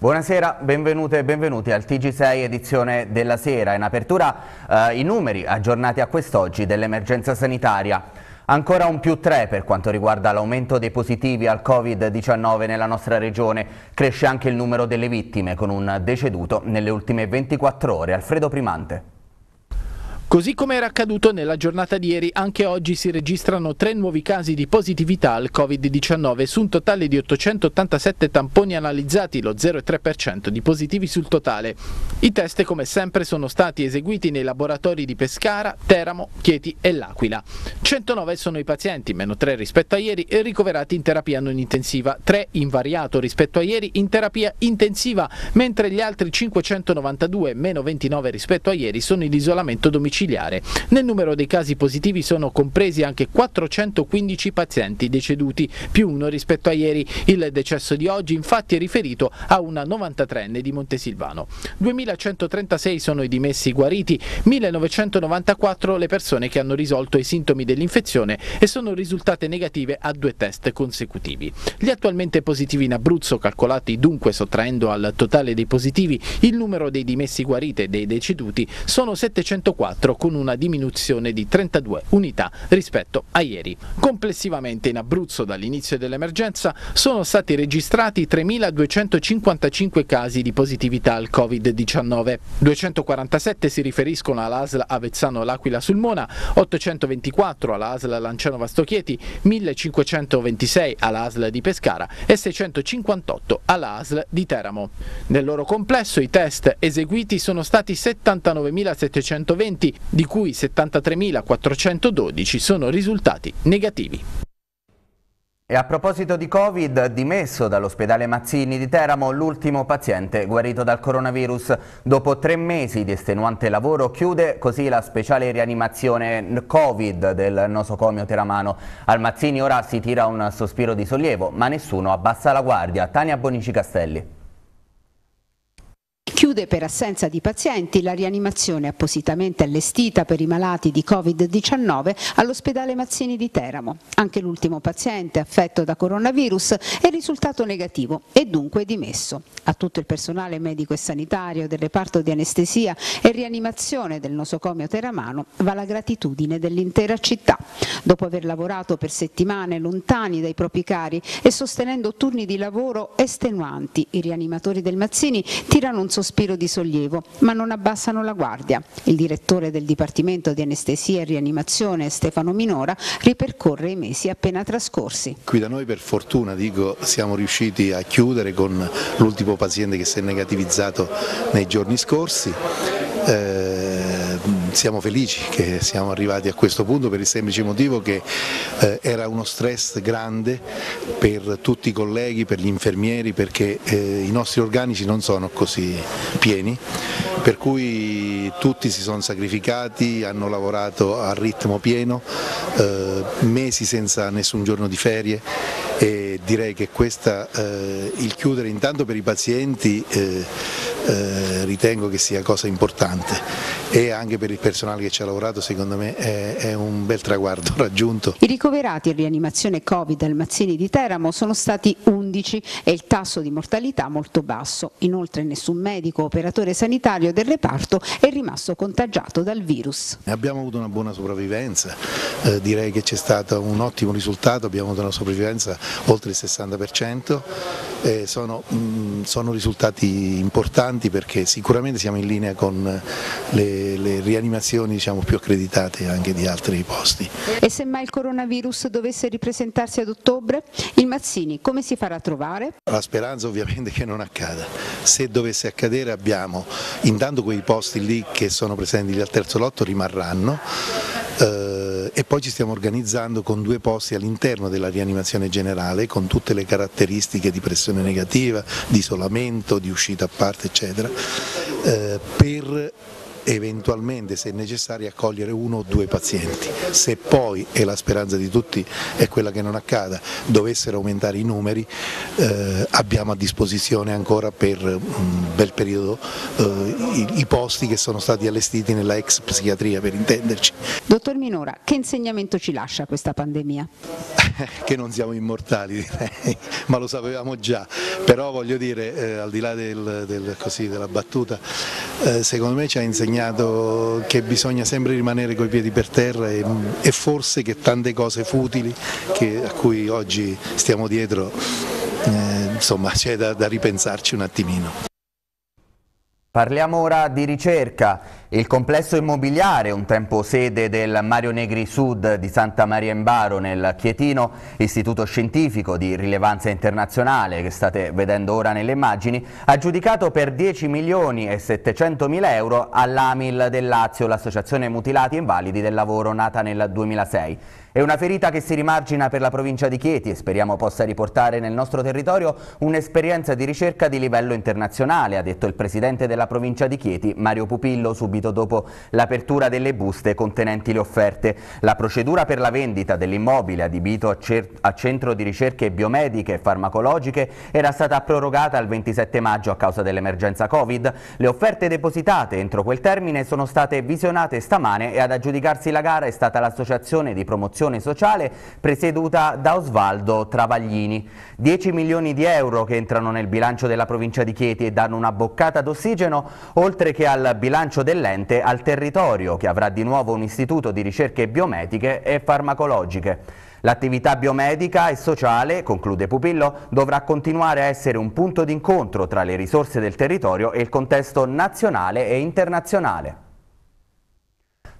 Buonasera, benvenute e benvenuti al TG6 edizione della sera. In apertura eh, i numeri aggiornati a quest'oggi dell'emergenza sanitaria. Ancora un più 3 per quanto riguarda l'aumento dei positivi al Covid-19 nella nostra regione. Cresce anche il numero delle vittime con un deceduto nelle ultime 24 ore. Alfredo Primante. Così come era accaduto nella giornata di ieri, anche oggi si registrano tre nuovi casi di positività al Covid-19 su un totale di 887 tamponi analizzati, lo 0,3% di positivi sul totale. I test come sempre sono stati eseguiti nei laboratori di Pescara, Teramo, Chieti e L'Aquila. 109 sono i pazienti, meno 3 rispetto a ieri, ricoverati in terapia non intensiva, 3 invariato rispetto a ieri in terapia intensiva, mentre gli altri 592, meno 29 rispetto a ieri, sono in isolamento domiciliare domiciliare. Nel numero dei casi positivi sono compresi anche 415 pazienti deceduti, più uno rispetto a ieri. Il decesso di oggi infatti è riferito a una 93enne di Montesilvano. 2136 sono i dimessi guariti, 1994 le persone che hanno risolto i sintomi dell'infezione e sono risultate negative a due test consecutivi. Gli attualmente positivi in Abruzzo, calcolati dunque sottraendo al totale dei positivi il numero dei dimessi guariti e dei deceduti, sono 704 con una diminuzione di 32 unità rispetto a ieri. Complessivamente in Abruzzo dall'inizio dell'emergenza sono stati registrati 3.255 casi di positività al Covid-19. 247 si riferiscono all'ASL Avezzano L'Aquila sul Mona, 824 all'ASL Lanciano Vastochieti, 1526 all'ASL di Pescara e 658 all'ASL di Teramo. Nel loro complesso i test eseguiti sono stati 79.720 di cui 73.412 sono risultati negativi. E a proposito di Covid, dimesso dall'ospedale Mazzini di Teramo l'ultimo paziente guarito dal coronavirus. Dopo tre mesi di estenuante lavoro chiude così la speciale rianimazione Covid del nosocomio teramano. Al Mazzini ora si tira un sospiro di sollievo, ma nessuno abbassa la guardia. Tania Bonici Castelli. Chiude per assenza di pazienti la rianimazione appositamente allestita per i malati di Covid-19 all'ospedale Mazzini di Teramo. Anche l'ultimo paziente affetto da coronavirus è risultato negativo e dunque dimesso. A tutto il personale medico e sanitario del reparto di anestesia e rianimazione del nosocomio teramano va la gratitudine dell'intera città. Dopo aver lavorato per settimane lontani dai propri cari e sostenendo turni di lavoro estenuanti, i rianimatori del Mazzini tirano un sospiro sospiro di sollievo, ma non abbassano la guardia. Il direttore del Dipartimento di Anestesia e Rianimazione, Stefano Minora, ripercorre i mesi appena trascorsi. Qui da noi per fortuna dico, siamo riusciti a chiudere con l'ultimo paziente che si è negativizzato nei giorni scorsi. Eh, siamo felici che siamo arrivati a questo punto per il semplice motivo che eh, era uno stress grande per tutti i colleghi, per gli infermieri, perché eh, i nostri organici non sono così pieni, per cui tutti si sono sacrificati, hanno lavorato a ritmo pieno, eh, mesi senza nessun giorno di ferie e direi che questa, il chiudere intanto per i pazienti ritengo che sia cosa importante e anche per il personale che ci ha lavorato secondo me è, è un bel traguardo raggiunto. I ricoverati in rianimazione Covid al Mazzini di Teramo sono stati 11 e il tasso di mortalità molto basso. Inoltre nessun medico o operatore sanitario del reparto è rimasto contagiato dal virus. Abbiamo avuto una buona sopravvivenza, eh, direi che c'è stato un ottimo risultato, abbiamo avuto una sopravvivenza oltre il 60%, eh, sono, mh, mm, sono risultati importanti perché sicuramente siamo in linea con le le, rianimazioni diciamo, più accreditate anche di altri posti. E se mai il coronavirus dovesse ripresentarsi ad ottobre, il Mazzini come si farà a trovare? La speranza ovviamente che non accada, se dovesse accadere abbiamo intanto quei posti lì che sono presenti al terzo lotto rimarranno, eh, e poi ci stiamo organizzando con due posti all'interno della rianimazione generale con tutte le caratteristiche di pressione negativa, di isolamento, di uscita a parte eccetera, eh, per eventualmente se necessario accogliere uno o due pazienti. Se poi, e la speranza di tutti è quella che non accada, dovessero aumentare i numeri, eh, abbiamo a disposizione ancora per un bel periodo eh, i, i posti che sono stati allestiti nella ex psichiatria per intenderci. Dottor Minora, che insegnamento ci lascia questa pandemia? che non siamo immortali direi, ma lo sapevamo già, però voglio dire, eh, al di là del, del, così, della battuta, eh, secondo me ci ha insegnato che bisogna sempre rimanere coi piedi per terra e, e forse che tante cose futili che, a cui oggi stiamo dietro, eh, insomma c'è da, da ripensarci un attimino. Parliamo ora di ricerca. Il complesso immobiliare, un tempo sede del Mario Negri Sud di Santa Maria in Baro nel Chietino, istituto scientifico di rilevanza internazionale che state vedendo ora nelle immagini, ha giudicato per 10 milioni e 700 mila euro all'Amil del Lazio, l'associazione mutilati e invalidi del lavoro nata nel 2006. È una ferita che si rimargina per la provincia di Chieti e speriamo possa riportare nel nostro territorio un'esperienza di ricerca di livello internazionale, ha detto il presidente della provincia di Chieti, Mario Pupillo, subito dopo l'apertura delle buste contenenti le offerte. La procedura per la vendita dell'immobile adibito a, a centro di ricerche biomediche e farmacologiche era stata prorogata al 27 maggio a causa dell'emergenza Covid. Le offerte depositate entro quel termine sono state visionate stamane e ad aggiudicarsi la gara è stata l'associazione di promozione sociale presieduta da Osvaldo Travaglini. 10 milioni di euro che entrano nel bilancio della provincia di Chieti e danno una boccata d'ossigeno, oltre che al bilancio dell'ente, al territorio che avrà di nuovo un istituto di ricerche biomediche e farmacologiche. L'attività biomedica e sociale, conclude Pupillo, dovrà continuare a essere un punto d'incontro tra le risorse del territorio e il contesto nazionale e internazionale.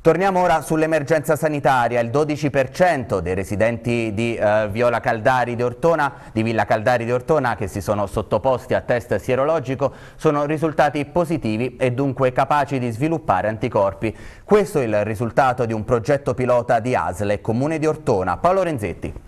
Torniamo ora sull'emergenza sanitaria. Il 12% dei residenti di eh, di Ortona, di Villa Caldari di Ortona che si sono sottoposti a test sierologico sono risultati positivi e dunque capaci di sviluppare anticorpi. Questo è il risultato di un progetto pilota di ASLE, Comune di Ortona. Paolo Renzetti.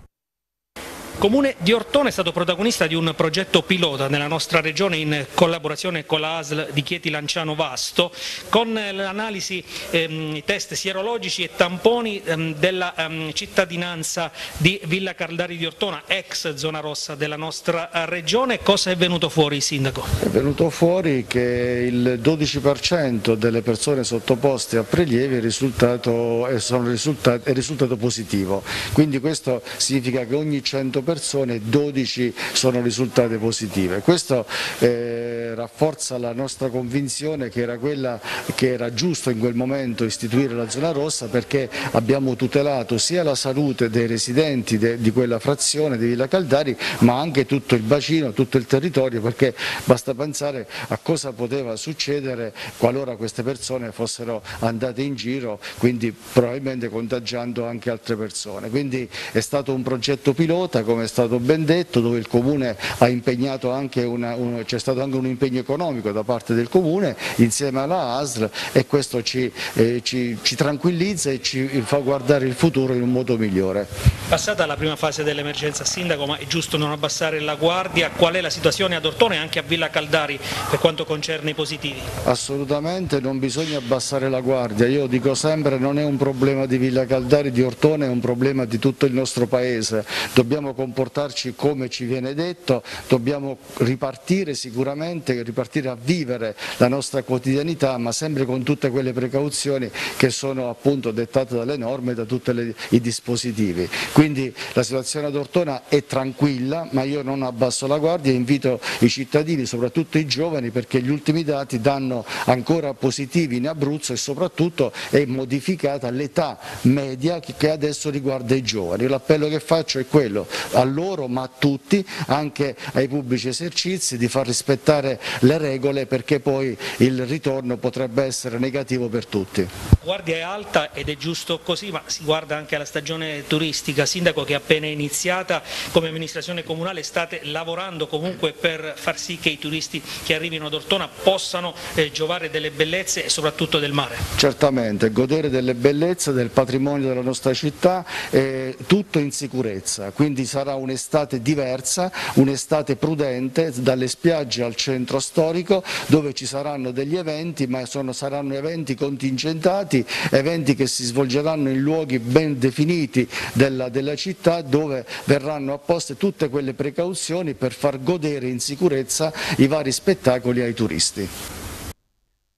Comune di Ortona è stato protagonista di un progetto pilota nella nostra regione in collaborazione con la ASL di Chieti Lanciano Vasto con l'analisi ehm, test sierologici e tamponi ehm, della ehm, cittadinanza di Villa Caldari di Ortona, ex zona rossa della nostra regione. Cosa è venuto fuori Sindaco? È venuto fuori che il 12% delle persone sottoposte a prelievi è risultato, è, risultati, è risultato positivo, quindi questo significa che ogni 100 persone, 12 sono risultate positive. Questo eh, rafforza la nostra convinzione che era quella che era giusto in quel momento istituire la zona rossa perché abbiamo tutelato sia la salute dei residenti de, di quella frazione di Villa Caldari ma anche tutto il bacino, tutto il territorio perché basta pensare a cosa poteva succedere qualora queste persone fossero andate in giro, quindi probabilmente contagiando anche altre persone. Quindi è stato un progetto pilota come come è stato ben detto, dove il Comune ha impegnato anche un, c'è stato anche un impegno economico da parte del Comune insieme alla ASL e questo ci, eh, ci, ci tranquillizza e ci fa guardare il futuro in un modo migliore. Passata la prima fase dell'emergenza Sindaco, ma è giusto non abbassare la guardia, qual è la situazione ad Ortone e anche a Villa Caldari per quanto concerne i positivi? Assolutamente non bisogna abbassare la guardia, io dico sempre non è un problema di Villa Caldari, di Ortone, è un problema di tutto il nostro paese, dobbiamo comportarci come ci viene detto, dobbiamo ripartire sicuramente, ripartire a vivere la nostra quotidianità ma sempre con tutte quelle precauzioni che sono appunto dettate dalle norme e da tutti i dispositivi. Quindi la situazione ad Ortona è tranquilla ma io non abbasso la guardia e invito i cittadini, soprattutto i giovani perché gli ultimi dati danno ancora positivi in Abruzzo e soprattutto è modificata l'età media che adesso riguarda i giovani. L'appello che faccio è quello, a loro ma a tutti, anche ai pubblici esercizi, di far rispettare le regole perché poi il ritorno potrebbe essere negativo per tutti. La guardia è alta ed è giusto così, ma si guarda anche alla stagione turistica. Sindaco che è appena iniziata, come amministrazione comunale state lavorando comunque per far sì che i turisti che arrivino ad Ortona possano eh, giovare delle bellezze e soprattutto del mare. Certamente, godere delle bellezze, del patrimonio della nostra città, eh, tutto in sicurezza, quindi sa sarà un'estate diversa, un'estate prudente dalle spiagge al centro storico dove ci saranno degli eventi ma sono, saranno eventi contingentati, eventi che si svolgeranno in luoghi ben definiti della, della città dove verranno apposte tutte quelle precauzioni per far godere in sicurezza i vari spettacoli ai turisti.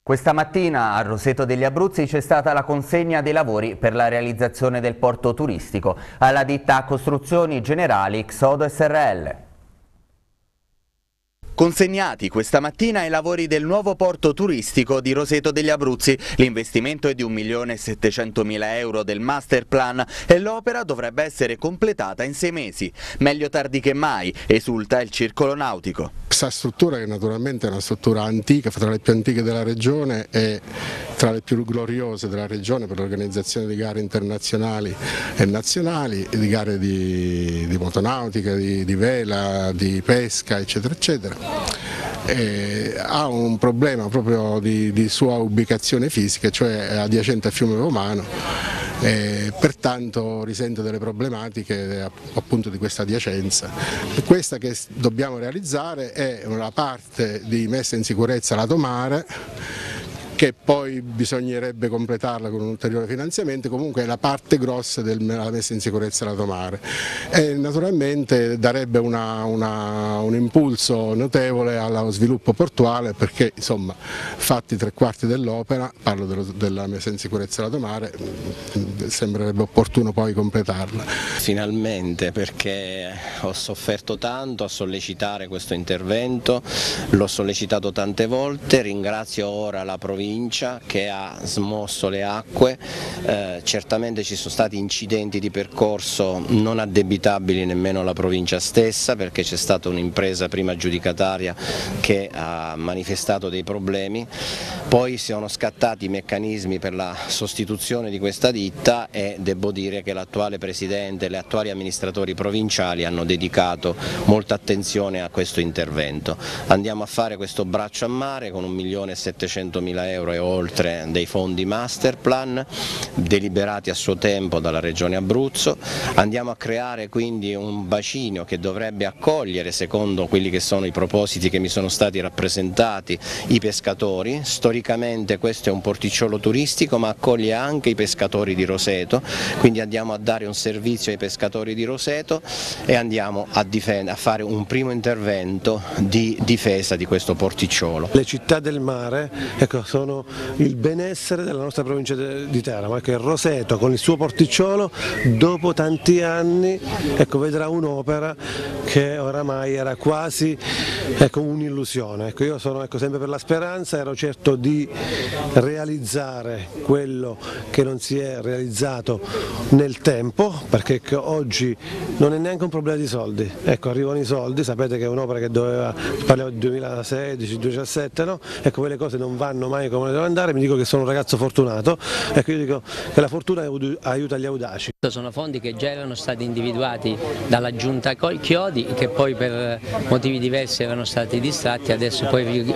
Questa mattina a Roseto degli Abruzzi c'è stata la consegna dei lavori per la realizzazione del porto turistico alla ditta Costruzioni Generali Xodo SRL. Consegnati questa mattina i lavori del nuovo porto turistico di Roseto degli Abruzzi. L'investimento è di 1.700.000 euro del master plan e l'opera dovrebbe essere completata in sei mesi. Meglio tardi che mai, esulta il circolo nautico. Questa struttura che naturalmente è una struttura antica, tra le più antiche della regione e tra le più gloriose della regione per l'organizzazione di gare internazionali e nazionali, di gare di, di motonautica, di, di vela, di pesca eccetera eccetera eh, ha un problema proprio di, di, sua ubicazione fisica, cioè adiacente al fiume Romano, e pertanto risente delle problematiche appunto di questa adiacenza. Questa che dobbiamo realizzare è una parte di messa in sicurezza lato mare che poi bisognerebbe completarla con un ulteriore finanziamento, comunque è la parte grossa della messa in sicurezza della mare e naturalmente darebbe una, una, un impulso notevole allo sviluppo portuale perché insomma fatti tre quarti dell'opera, parlo dello, della messa in sicurezza della mare, mm, sembrerebbe opportuno poi completarla. Finalmente perché ho sofferto tanto a sollecitare questo intervento, l'ho sollecitato tante volte, ringrazio ora la provincia provincia che ha smosso le acque, eh, certamente ci sono stati incidenti di percorso non addebitabili nemmeno alla provincia stessa perché c'è stata un'impresa prima aggiudicataria che ha manifestato dei problemi, poi sono scattati i meccanismi per la sostituzione di questa ditta e devo dire che l'attuale Presidente e gli attuali amministratori provinciali hanno dedicato molta attenzione a questo intervento. Andiamo a fare questo braccio a mare con 1.700.000 euro euro e oltre dei fondi master plan deliberati a suo tempo dalla Regione Abruzzo, andiamo a creare quindi un bacino che dovrebbe accogliere secondo quelli che sono i propositi che mi sono stati rappresentati i pescatori, storicamente questo è un porticciolo turistico ma accoglie anche i pescatori di Roseto, quindi andiamo a dare un servizio ai pescatori di Roseto e andiamo a, a fare un primo intervento di difesa di questo porticciolo. Le città del mare ecco, sono sono il benessere della nostra provincia di Teramo, ecco, Roseto con il suo porticciolo dopo tanti anni ecco, vedrà un'opera che oramai era quasi ecco, un'illusione, ecco, io sono ecco, sempre per la speranza, ero certo di realizzare quello che non si è realizzato nel tempo perché ecco, oggi non è neanche un problema di soldi, ecco, arrivano i soldi, sapete che è un'opera che doveva, parliamo di 2016-2017, no? ecco, quelle cose non vanno mai come devo andare, mi dico che sono un ragazzo fortunato, ecco io dico che la fortuna aiuta gli audaci. Sono fondi che già erano stati individuati dalla giunta Chiodi che poi per motivi diversi erano stati distratti e adesso poi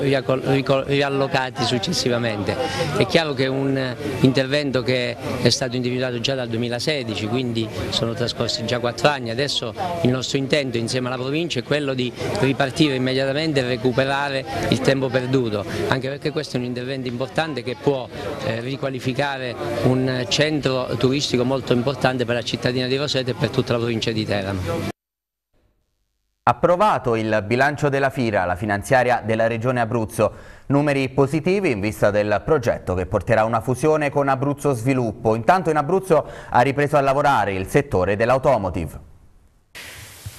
riallocati successivamente. È chiaro che è un intervento che è stato individuato già dal 2016, quindi sono trascorsi già quattro anni, adesso il nostro intento insieme alla provincia è quello di ripartire immediatamente e recuperare il tempo perduto, anche perché questo è un intervento importante che può eh, riqualificare un centro turistico molto importante per la cittadina di Roseto e per tutta la provincia di Teramo. Approvato il bilancio della Fira, la finanziaria della Regione Abruzzo. Numeri positivi in vista del progetto che porterà una fusione con Abruzzo Sviluppo. Intanto in Abruzzo ha ripreso a lavorare il settore dell'automotive.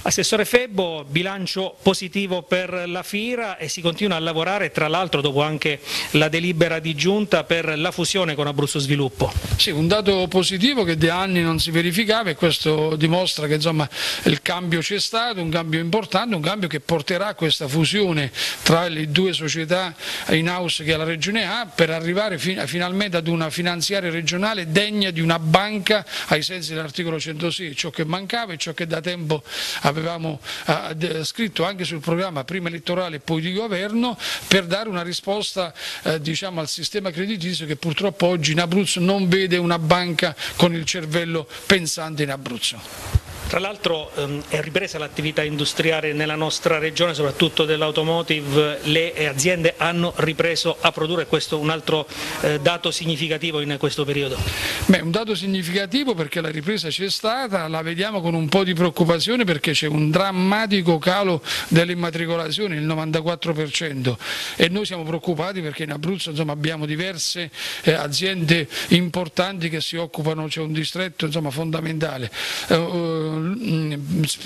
Assessore Febbo, bilancio positivo per la Fira e si continua a lavorare tra l'altro dopo anche la delibera di giunta per la fusione con Abruzzo Sviluppo. Sì, un dato positivo che da anni non si verificava e questo dimostra che insomma, il cambio c'è stato, un cambio importante, un cambio che porterà a questa fusione tra le due società in house che la Regione ha per arrivare fin finalmente ad una finanziaria regionale degna di una banca ai sensi dell'articolo 106, ciò che mancava e ciò che da tempo avevamo eh, scritto anche sul programma prima elettorale e poi di governo per dare una risposta eh, diciamo, al sistema creditizio che purtroppo oggi in Abruzzo non vede una banca con il cervello pensante in Abruzzo. Tra l'altro ehm, è ripresa l'attività industriale nella nostra regione, soprattutto dell'automotive, le aziende hanno ripreso a produrre, questo è un altro eh, dato significativo in questo periodo? Beh, un dato significativo perché la ripresa c'è stata, la vediamo con un po' di preoccupazione perché c'è un drammatico calo delle immatricolazioni, il 94% e noi siamo preoccupati perché in Abruzzo insomma, abbiamo diverse eh, aziende importanti che si occupano, c'è un distretto insomma, fondamentale. Eh, eh,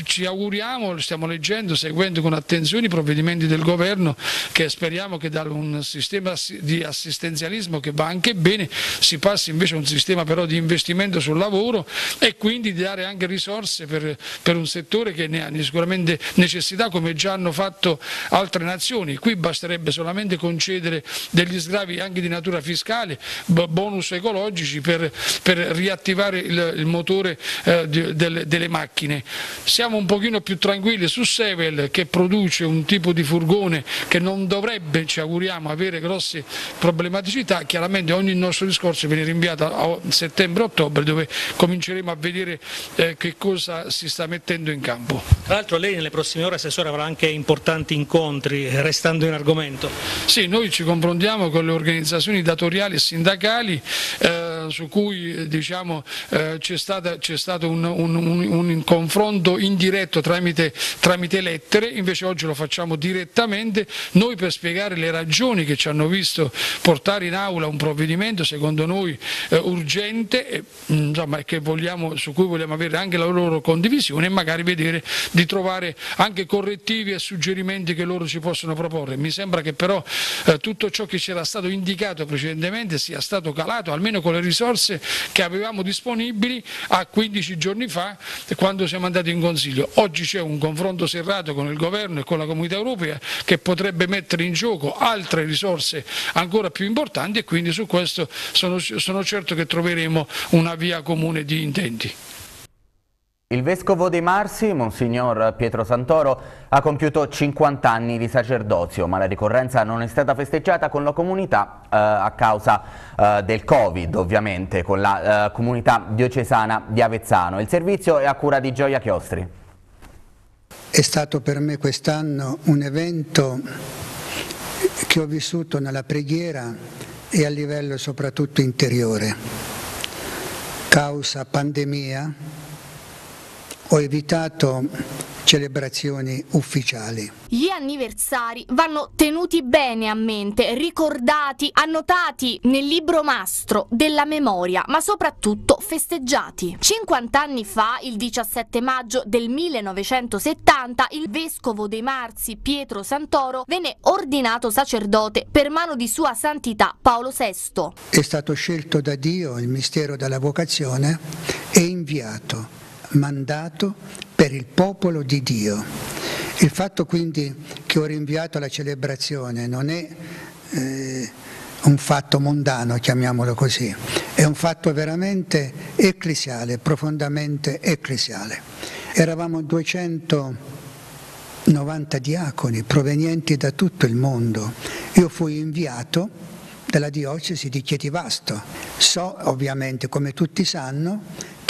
ci auguriamo, stiamo leggendo, seguendo con attenzione i provvedimenti del governo che speriamo che da un sistema di assistenzialismo che va anche bene si passi invece a un sistema però di investimento sul lavoro e quindi di dare anche risorse per, per un settore che ne ha sicuramente necessità come già hanno fatto altre nazioni. Qui basterebbe solamente concedere degli sgravi anche di natura fiscale, bonus ecologici per, per riattivare il, il motore eh, delle, delle macchine. Siamo un pochino più tranquilli su Sevel che produce un tipo di furgone che non dovrebbe, ci auguriamo, avere grosse problematicità, chiaramente ogni nostro discorso viene rinviato a settembre-ottobre dove cominceremo a vedere eh, che cosa si sta mettendo in campo. Tra l'altro lei nelle prossime ore Assessore avrà anche importanti incontri, restando in argomento. Sì, noi ci confrontiamo con le organizzazioni datoriali e sindacali eh, su cui diciamo, eh, c'è, stato un, un, un, un, confronto indiretto tramite, tramite lettere, invece oggi lo facciamo direttamente, noi per spiegare le ragioni che ci hanno visto portare in aula un provvedimento secondo noi eh, urgente e, insomma, vogliamo, su cui vogliamo avere anche la loro condivisione e magari vedere di trovare anche correttivi e suggerimenti che loro ci possono proporre. Mi sembra che però eh, tutto ciò che ci era stato indicato precedentemente sia stato calato almeno con le risorse che avevamo disponibili a 15 giorni fa quando siamo andati in Consiglio. Oggi c'è un confronto serrato con il Governo e con la Comunità Europea che potrebbe mettere in gioco altre risorse ancora più importanti e quindi su questo sono, sono certo che troveremo una via comune di intenti. Il Vescovo dei Marsi, Monsignor Pietro Santoro, ha compiuto 50 anni di sacerdozio, ma la ricorrenza non è stata festeggiata con la comunità eh, a causa eh, del Covid, ovviamente, con la eh, comunità diocesana di Avezzano. Il servizio è a cura di Gioia Chiostri. È stato per me quest'anno un evento che ho vissuto nella preghiera e a livello soprattutto interiore. Causa pandemia ho evitato celebrazioni ufficiali. Gli anniversari vanno tenuti bene a mente, ricordati, annotati nel libro mastro della memoria, ma soprattutto festeggiati. 50 anni fa, il 17 maggio del 1970, il vescovo dei Marzi Pietro Santoro venne ordinato sacerdote per mano di Sua Santità Paolo VI. È stato scelto da Dio il mistero della vocazione e inviato mandato per il popolo di Dio. Il fatto quindi che ho rinviato la celebrazione non è eh, un fatto mondano, chiamiamolo così, è un fatto veramente ecclesiale, profondamente ecclesiale. Eravamo 290 diaconi provenienti da tutto il mondo. Io fui inviato dalla diocesi di Chietivasto. So ovviamente, come tutti sanno,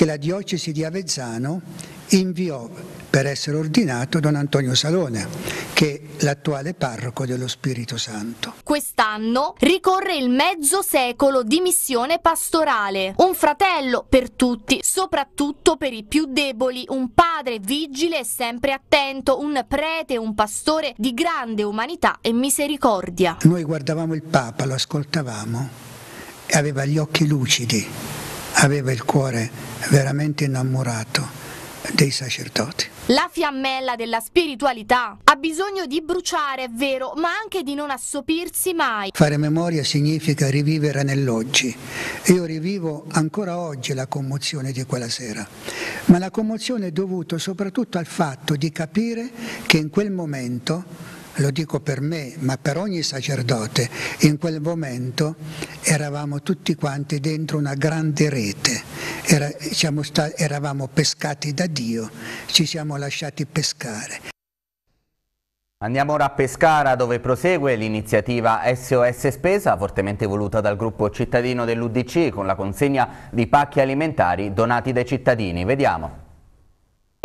che la diocesi di Avezzano inviò per essere ordinato Don Antonio Salone, che è l'attuale parroco dello Spirito Santo. Quest'anno ricorre il mezzo secolo di missione pastorale, un fratello per tutti, soprattutto per i più deboli, un padre vigile e sempre attento, un prete, un pastore di grande umanità e misericordia. Noi guardavamo il Papa, lo ascoltavamo e aveva gli occhi lucidi, aveva il cuore veramente innamorato dei sacerdoti. La fiammella della spiritualità ha bisogno di bruciare, è vero, ma anche di non assopirsi mai. Fare memoria significa rivivere nell'oggi. Io rivivo ancora oggi la commozione di quella sera, ma la commozione è dovuta soprattutto al fatto di capire che in quel momento lo dico per me, ma per ogni sacerdote, in quel momento eravamo tutti quanti dentro una grande rete, Era, stati, eravamo pescati da Dio, ci siamo lasciati pescare. Andiamo ora a Pescara dove prosegue l'iniziativa SOS Spesa fortemente voluta dal gruppo cittadino dell'UDC con la consegna di pacchi alimentari donati dai cittadini. Vediamo.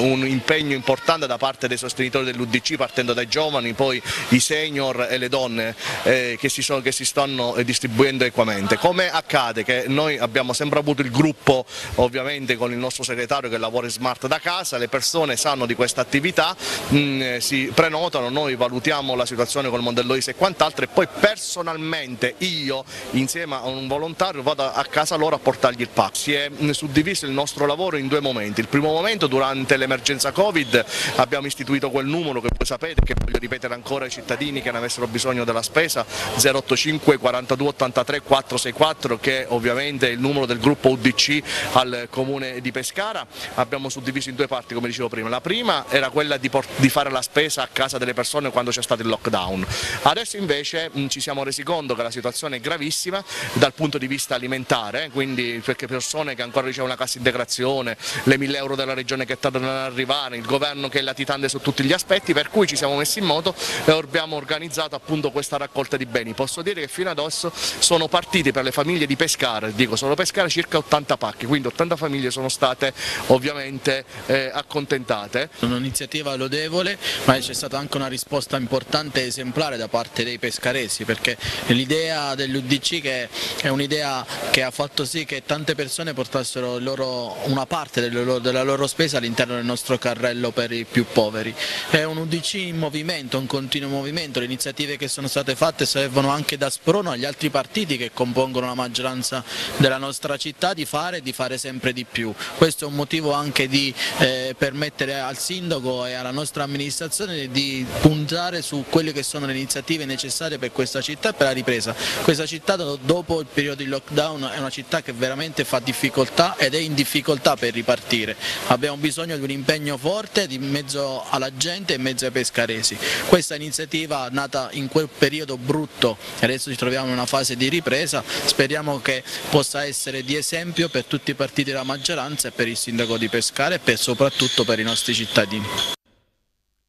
Un impegno importante da parte dei sostenitori dell'Udc partendo dai giovani, poi i senior e le donne eh, che, si sono, che, si stanno eh, distribuendo equamente. Come accade che noi abbiamo sempre avuto il gruppo ovviamente con il nostro segretario che lavora in smart da casa, le persone sanno di questa attività, mm, si prenotano, noi valutiamo la situazione col modello ISE e quant'altro e poi personalmente io insieme a un volontario vado a casa loro a portargli il pack. Si è mm, suddiviso il nostro lavoro in due momenti, il primo momento durante le l'emergenza Covid. Abbiamo istituito quel numero che voi sapete, che voglio ripetere ancora ai cittadini che ne avessero bisogno della spesa, 085 42 83 464 che ovviamente è il numero del gruppo UDC al comune di Pescara, abbiamo suddiviso in due parti come dicevo prima, la prima era quella di, di fare la spesa a casa delle persone quando c'è stato il lockdown, adesso invece mh, ci siamo resi conto che la situazione è gravissima dal punto di vista alimentare, quindi perché persone che ancora ricevono la cassa integrazione, le 1000 euro della regione che tardano arrivare, il governo che è latitante su tutti gli aspetti, per cui ci siamo messi in moto e abbiamo organizzato appunto questa raccolta di beni. Posso dire che fino adesso sono partiti per le famiglie di Pescara, dico solo Pescara circa 80 pacchi, quindi 80 famiglie sono state ovviamente eh, accontentate. Un'iniziativa lodevole, ma c'è stata anche una risposta importante e esemplare da parte dei pescaresi, perché l'idea dell'UDC che è un'idea che ha fatto sì che tante persone portassero loro, una parte della loro spesa all'interno del nostro carrello per i più poveri. È un UDC in movimento, un continuo movimento, le iniziative che sono state fatte servono anche da sprono agli altri partiti che compongono la maggioranza della nostra città di fare e di fare sempre di più. Questo è un motivo anche di eh, permettere al sindaco e alla nostra amministrazione di puntare su quelle che sono le iniziative necessarie per questa città e per la ripresa. Questa città dopo il periodo di lockdown è una città che veramente fa difficoltà ed è in difficoltà per ripartire. Abbiamo bisogno di un impegno forte in mezzo alla gente e in mezzo ai pescaresi. Questa iniziativa nata in quel periodo brutto, adesso ci troviamo in una fase di ripresa, speriamo che possa essere di esempio per tutti i partiti della maggioranza e per il sindaco di Pescara e per, soprattutto per i nostri cittadini.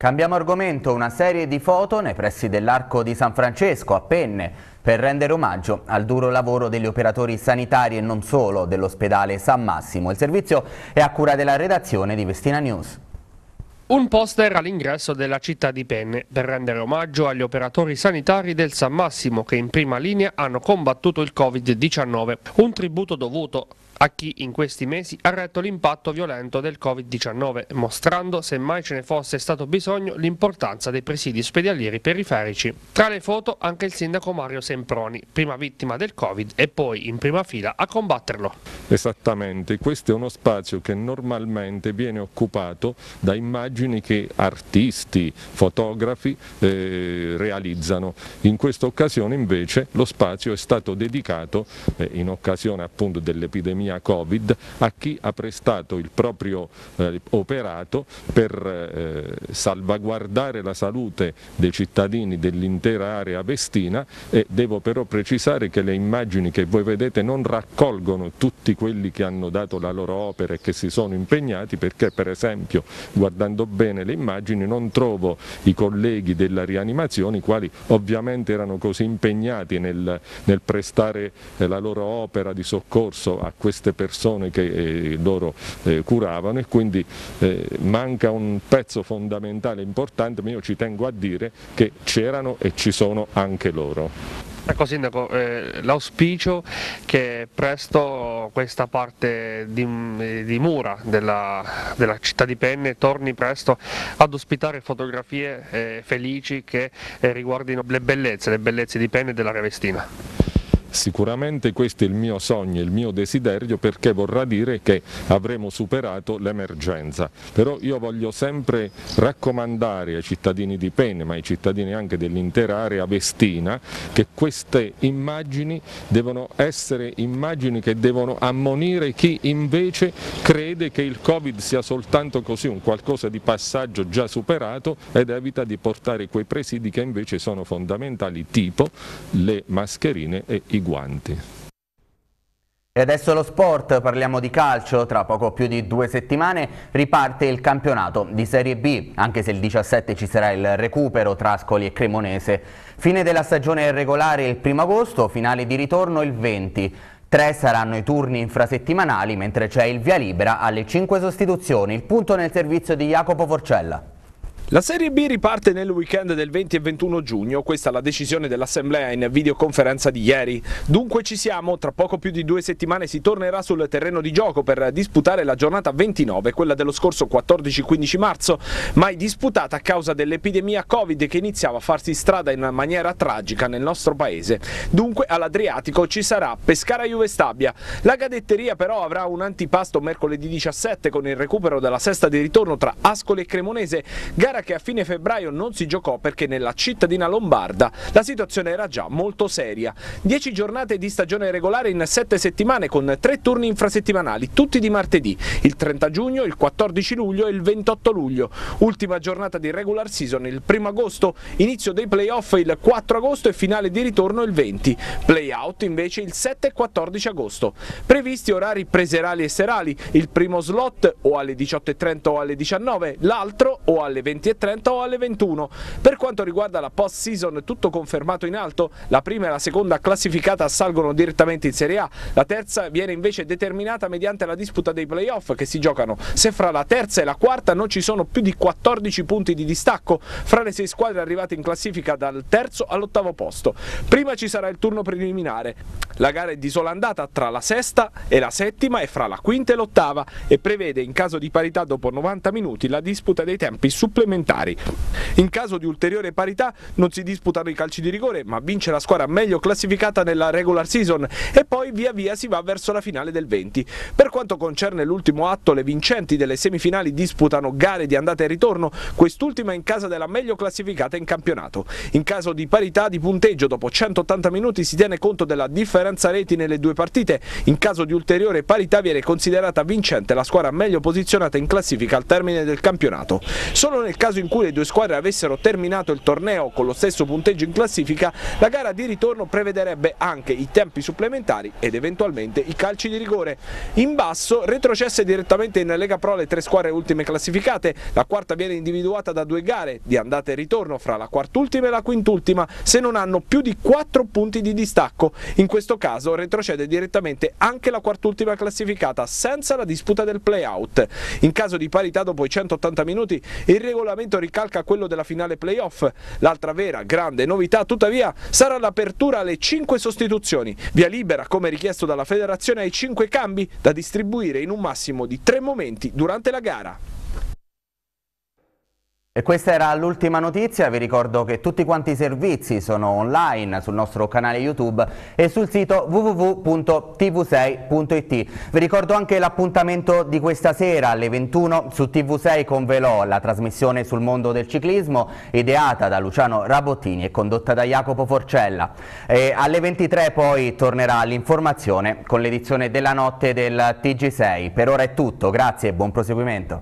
Cambiamo argomento, una serie di foto nei pressi dell'Arco di San Francesco a Penne per rendere omaggio al duro lavoro degli operatori sanitari e non solo dell'ospedale San Massimo. Il servizio è a cura della redazione di Vestina News. Un poster all'ingresso della città di Penne per rendere omaggio agli operatori sanitari del San Massimo che in prima linea hanno combattuto il Covid-19. Un tributo dovuto a chi in questi mesi ha retto l'impatto violento del Covid-19, mostrando, se mai ce ne fosse stato bisogno, l'importanza dei presidi ospedalieri periferici. Tra le foto anche il sindaco Mario Semproni, prima vittima del Covid e poi in prima fila a combatterlo. Esattamente, questo è uno spazio che normalmente viene occupato da immagini che artisti, fotografi eh, realizzano. In questa occasione invece lo spazio è stato dedicato, eh, in occasione appunto dell'epidemia pandemia Covid a chi ha prestato il proprio eh, operato per eh, salvaguardare la salute dei cittadini dell'intera area vestina e devo però precisare che le immagini che voi vedete non raccolgono tutti quelli che hanno dato la loro opera e che si sono impegnati perché per esempio guardando bene le immagini non trovo i colleghi della rianimazione i quali ovviamente erano così impegnati nel, nel prestare eh, la loro opera di soccorso a queste persone che eh, loro eh, curavano e quindi manca un pezzo fondamentale importante, ma io ci tengo a dire che c'erano e ci sono anche loro. Ecco Sindaco, eh, l'auspicio che presto questa parte di, di mura della, della, città di Penne torni presto ad ospitare fotografie eh, felici che eh, riguardino le bellezze, le bellezze di Penne e della Revestina. Sicuramente questo è il mio sogno, il mio desiderio perché vorrà dire che avremo superato l'emergenza. Però io voglio sempre raccomandare ai cittadini di Penne, ma ai cittadini anche dell'intera area vestina, che queste immagini devono essere immagini che devono ammonire chi invece crede che il Covid sia soltanto così un qualcosa di passaggio già superato ed evita di portare quei presidi che invece sono fondamentali, tipo le mascherine e i guanti. E adesso lo sport, parliamo di calcio, tra poco più di due settimane riparte il campionato di Serie B, anche se il 17 ci sarà il recupero tra Ascoli e Cremonese. Fine della stagione regolare il 1 agosto, finale di ritorno il 20. Tre saranno i turni infrasettimanali, mentre c'è il via libera alle cinque sostituzioni. Il punto nel servizio di Jacopo Forcella. La Serie B riparte nel weekend del 20 e 21 giugno, questa è la decisione dell'Assemblea in videoconferenza di ieri. Dunque ci siamo, tra poco più di due settimane si tornerà sul terreno di gioco per disputare la giornata 29, quella dello scorso 14-15 marzo, mai disputata a causa dell'epidemia Covid che iniziava a farsi strada in maniera tragica nel nostro paese. Dunque all'Adriatico ci sarà Pescara Juve Stabia. La cadetteria però avrà un antipasto mercoledì 17 con il recupero della sesta di ritorno tra Ascoli e Cremonese, gara gara che a fine febbraio non si giocò perché nella cittadina lombarda la situazione era già molto seria. Dieci giornate di stagione regolare in sette settimane con tre turni infrasettimanali, tutti di martedì, il 30 giugno, il 14 luglio e il 28 luglio. Ultima giornata di regular season il 1 agosto, inizio dei playoff il 4 agosto e finale di ritorno il 20. Playout invece il 7 e 14 agosto. Previsti orari preserali e serali, il primo slot o alle 18.30 o alle 19, l'altro o alle 20 20.30 o alle 21. Per quanto riguarda la post season tutto confermato in alto, la prima e la seconda classificata salgono direttamente in Serie A, la terza viene invece determinata mediante la disputa dei playoff che si giocano. Se fra la terza e la quarta non ci sono più di 14 punti di distacco fra le sei squadre arrivate in classifica dal terzo all'ottavo posto. Prima ci sarà il turno preliminare, la gara è di sola andata tra la sesta e la settima e fra la quinta e l'ottava e prevede in caso di parità dopo 90 minuti la disputa dei tempi supplementari supplementari. In caso di ulteriore parità non si disputano i calci di rigore, ma vince la squadra meglio classificata nella regular season e poi via via si va verso la finale del 20. Per quanto concerne l'ultimo atto, le vincenti delle semifinali disputano gare di andata e ritorno, quest'ultima in casa della meglio classificata in campionato. In caso di parità di punteggio dopo 180 minuti si tiene conto della differenza reti nelle due partite, in caso di ulteriore parità viene considerata vincente la squadra meglio posizionata in classifica al termine del campionato. Solo nel caso in cui le due squadre avessero terminato il torneo con lo stesso punteggio in classifica, la gara di ritorno prevederebbe anche i tempi supplementari ed eventualmente i calci di rigore. In basso, retrocesse direttamente in Lega Pro le tre squadre ultime classificate, la quarta viene individuata da due gare di andata e ritorno fra la quartultima e la quintultima se non hanno più di 4 punti di distacco. In questo caso retrocede direttamente anche la quartultima classificata senza la disputa del play-out. In caso di parità dopo i 180 minuti il regolamento regolamento ricalca quello della finale playoff. L'altra vera grande novità, tuttavia, sarà l'apertura alle 5 sostituzioni, via libera come richiesto dalla federazione ai 5 cambi da distribuire in un massimo di 3 momenti durante la gara. E questa era l'ultima notizia, vi ricordo che tutti quanti i servizi sono online sul nostro canale YouTube e sul sito www.tv6.it. Vi ricordo anche l'appuntamento di questa sera alle 21 su TV6 con Velò, la trasmissione sul mondo del ciclismo ideata da Luciano Rabottini e condotta da Jacopo Forcella. E alle 23 poi tornerà l'informazione con l'edizione della notte del TG6. Per ora è tutto, grazie e buon proseguimento.